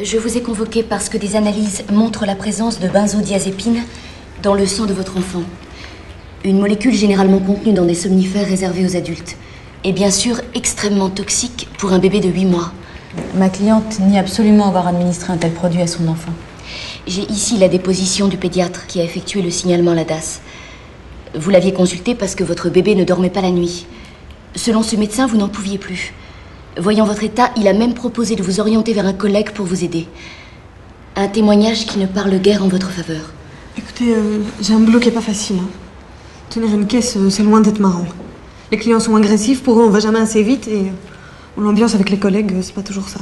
Je vous ai convoqué parce que des analyses montrent la présence de benzodiazépine dans le sang de votre enfant. Une molécule généralement contenue dans des somnifères réservés aux adultes. Et bien sûr extrêmement toxique pour un bébé de 8 mois. Ma cliente nie absolument avoir administré un tel produit à son enfant. J'ai ici la déposition du pédiatre qui a effectué le signalement à la DAS. Vous l'aviez consulté parce que votre bébé ne dormait pas la nuit. Selon ce médecin, vous n'en pouviez plus. Voyant votre état, il a même proposé de vous orienter vers un collègue pour vous aider. Un témoignage qui ne parle guère en votre faveur. Écoutez, euh, j'ai un boulot qui est pas facile. hein. Tenir une caisse, euh, c'est loin d'être marrant. Les clients sont agressifs, pour eux on va jamais assez vite et euh, l'ambiance avec les collègues, c'est pas toujours ça.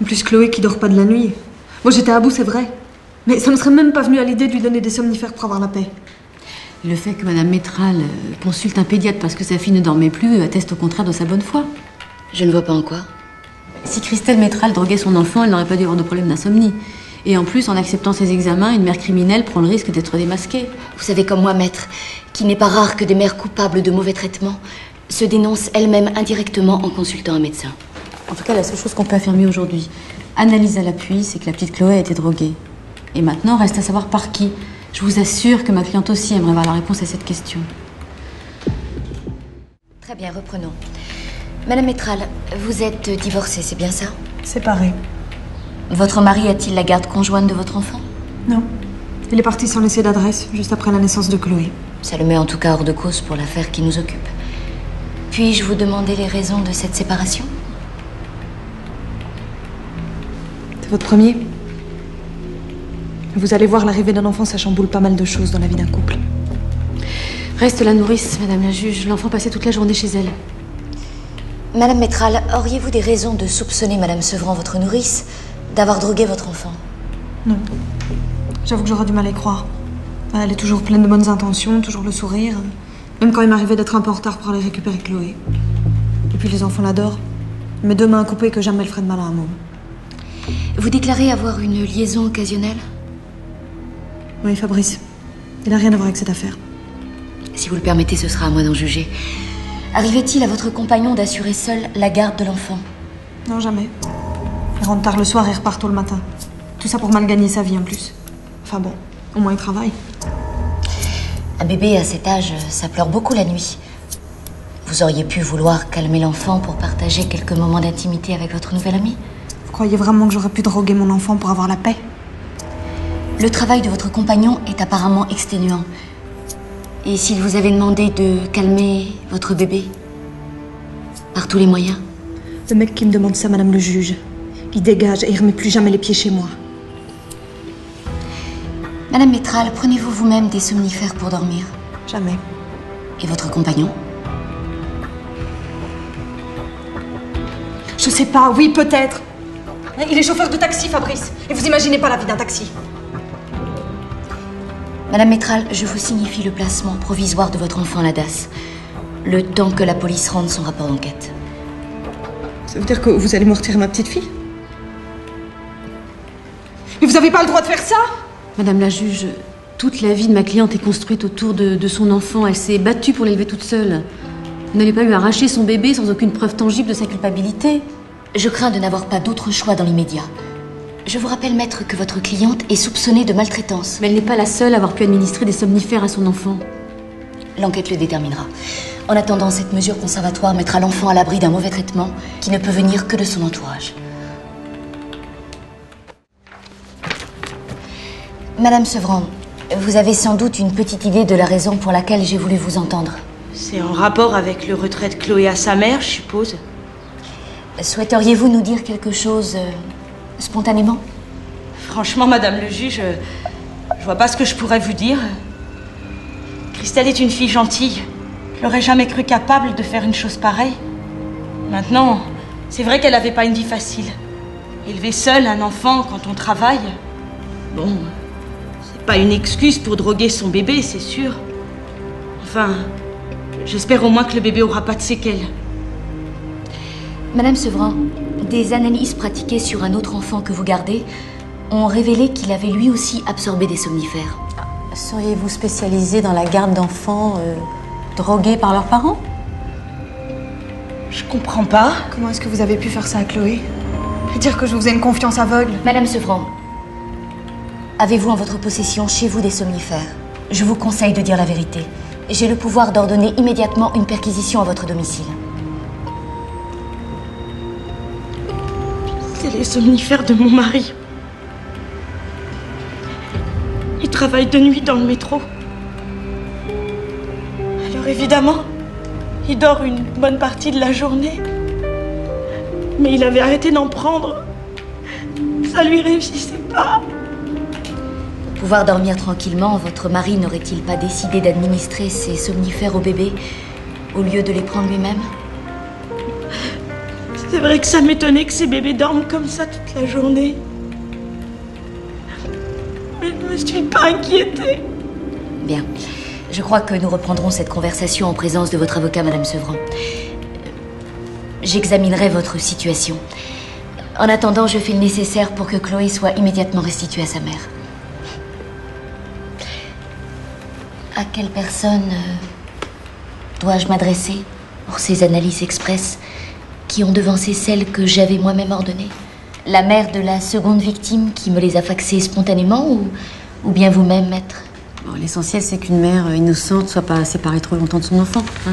En plus, Chloé qui dort pas de la nuit. Moi j'étais à bout, c'est vrai. Mais ça me serait même pas venu à l'idée de lui donner des somnifères pour avoir la paix. Le fait que Madame Métral consulte un pédiatre parce que sa fille ne dormait plus atteste au contraire de sa bonne foi. Je ne vois pas en quoi. Si Christelle Métral droguait son enfant, elle n'aurait pas dû avoir de problème d'insomnie. Et en plus, en acceptant ses examens, une mère criminelle prend le risque d'être démasquée. Vous savez comme moi, maître, qu'il n'est pas rare que des mères coupables de mauvais traitements se dénoncent elles-mêmes indirectement en consultant un médecin. En tout cas, la seule chose qu'on peut affirmer aujourd'hui, analyse à l'appui, c'est que la petite Chloé a été droguée. Et maintenant, reste à savoir par qui. Je vous assure que ma cliente aussi aimerait avoir la réponse à cette question. Très bien, reprenons. Madame Métral, vous êtes divorcée, c'est bien ça Séparés. Votre mari a-t-il la garde conjointe de votre enfant Non. Il est parti sans laisser d'adresse, juste après la naissance de Chloé. Ça le met en tout cas hors de cause pour l'affaire qui nous occupe. Puis-je vous demander les raisons de cette séparation C'est votre premier Vous allez voir, l'arrivée d'un enfant, ça chamboule pas mal de choses dans la vie d'un couple. Reste la nourrice, madame la juge. L'enfant passait toute la journée chez elle. Madame Métral, auriez-vous des raisons de soupçonner Madame Sevran, votre nourrice, d'avoir drogué votre enfant? Non. J'avoue que j'aurais du mal à y croire. Elle est toujours pleine de bonnes intentions, toujours le sourire. Même quand il m'arrivait d'être un peu en retard pour aller récupérer Chloé. Et puis les enfants l'adorent. Mes deux mains coupées que jamais elle ferait de mal à un môme. Vous déclarez avoir une liaison occasionnelle? Oui, Fabrice. Il n'a rien à voir avec cette affaire. Si vous le permettez, ce sera à moi d'en juger. Arrivait-il à votre compagnon d'assurer seul la garde de l'enfant? Non, jamais. Il rentre tard le soir et repart tôt le matin. Tout ça pour mal gagner sa vie en plus. Enfin bon, au moins il travaille. Un bébé à cet âge, ça pleure beaucoup la nuit. Vous auriez pu vouloir calmer l'enfant pour partager quelques moments d'intimité avec votre nouvelle amie Vous croyez vraiment que j'aurais pu droguer mon enfant pour avoir la paix? Le travail de votre compagnon est apparemment exténuant. Et s'il vous avait demandé de calmer votre bébé Par tous les moyens Le mec qui me demande ça, madame le juge, il dégage et il remet plus jamais les pieds chez moi. Madame Métral, prenez-vous vous-même des somnifères pour dormir Jamais. Et votre compagnon? Je sais pas, oui, peut-être. Il est chauffeur de taxi, Fabrice. Et vous imaginez pas la vie d'un taxi. Madame Métral, je vous signifie le placement provisoire de votre enfant à la DAS. Le temps que la police rende son rapport d'enquête. Ça veut dire que vous allez me retirer ma petite fille? Mais vous avez pas le droit de faire ça? Madame la juge, toute la vie de ma cliente est construite autour de, de son enfant. Elle s'est battue pour l'élever toute seule. Vous n'allez pas lui arracher son bébé sans aucune preuve tangible de sa culpabilité. Je crains de n'avoir pas d'autre choix dans l'immédiat. Je vous rappelle, maître, que votre cliente est soupçonnée de maltraitance. Mais elle n'est pas la seule à avoir pu administrer des somnifères à son enfant. L'enquête le déterminera. En attendant, cette mesure conservatoire mettra l'enfant à l'abri d'un mauvais traitement qui ne peut venir que de son entourage. Madame Sevran, vous avez sans doute une petite idée de la raison pour laquelle j'ai voulu vous entendre. C'est en rapport avec le retrait de Chloé à sa mère, je suppose. Souhaiteriez-vous nous dire quelque chose euh, spontanément Franchement, madame le juge, euh, je vois pas ce que je pourrais vous dire. Christelle est une fille gentille. Je l'aurais jamais cru capable de faire une chose pareille. Maintenant, c'est vrai qu'elle n'avait pas une vie facile. Élever seule un enfant quand on travaille, bon, c'est pas une excuse pour droguer son bébé, c'est sûr. Enfin, j'espère au moins que le bébé aura pas de séquelles. Madame Sevran, des analyses pratiquées sur un autre enfant que vous gardez ont révélé qu'il avait lui aussi absorbé des somnifères. Seriez-vous spécialisée dans la garde d'enfants euh, drogués par leurs parents? Je comprends pas. Comment est-ce que vous avez pu faire ça à Chloé? Dire que je vous ai une confiance aveugle? Madame Sevran, avez-vous en votre possession chez vous des somnifères? Je vous conseille de dire la vérité. J'ai le pouvoir d'ordonner immédiatement une perquisition à votre domicile. Les somnifères de mon mari. Il travaille de nuit dans le métro. Alors évidemment, il dort une bonne partie de la journée. Mais il avait arrêté d'en prendre. Ça lui réussissait pas. Pour pouvoir dormir tranquillement, votre mari n'aurait-il pas décidé d'administrer ses somnifères au bébé au lieu de les prendre lui-même? C'est vrai que ça m'étonnait que ces bébés dorment comme ça toute la journée. Mais ne me suis pas inquiétée. Bien. Je crois que nous reprendrons cette conversation en présence de votre avocat, Madame Sevran. J'examinerai votre situation. En attendant, je fais le nécessaire pour que Chloé soit immédiatement restituée à sa mère. À quelle personne euh, dois-je m'adresser pour ces analyses express qui ont devancé celles que j'avais moi-même ordonnées La mère de la seconde victime qui me les a faxées spontanément ou, bien vous-même, maître? L'essentiel, c'est qu'une mère innocente soit pas séparée trop longtemps de son enfant. hein.